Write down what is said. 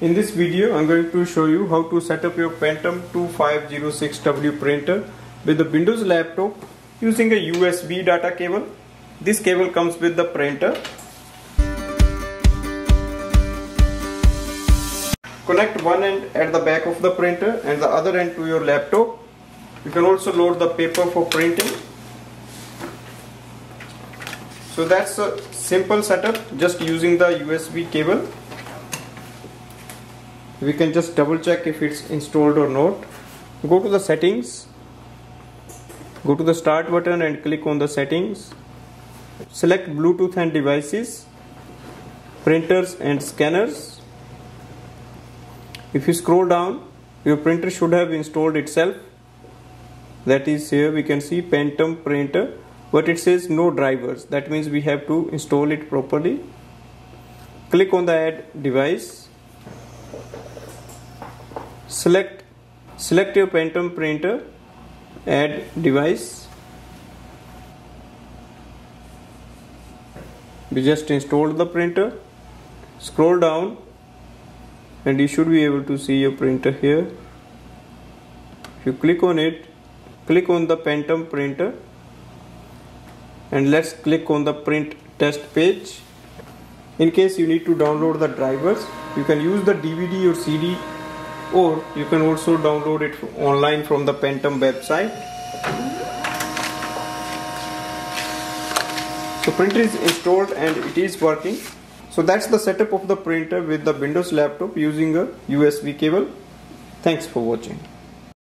In this video I'm going to show you how to set up your Pantum 2506W printer with a Windows laptop using a USB data cable. This cable comes with the printer. Connect one end at the back of the printer and the other end to your laptop. You can also load the paper for printing. So that's a simple setup just using the USB cable we can just double check if it's installed or not. Go to the settings. Go to the start button and click on the settings. Select bluetooth and devices printers and scanners. If you scroll down your printer should have installed itself. That is here we can see Pantum printer but it says no drivers. That means we have to install it properly. Click on the add device select select your Pantum printer add device. We just installed the printer. Scroll down and you should be able to see your printer here. If you click on it click on the Pantum printer and let's click on the print test page in case you need to download the drivers you can use the DVD or CD or you can also download it online from the Pantum website. So printer is installed and it is working. So that's the setup of the printer with the Windows laptop using a USB cable. Thanks for watching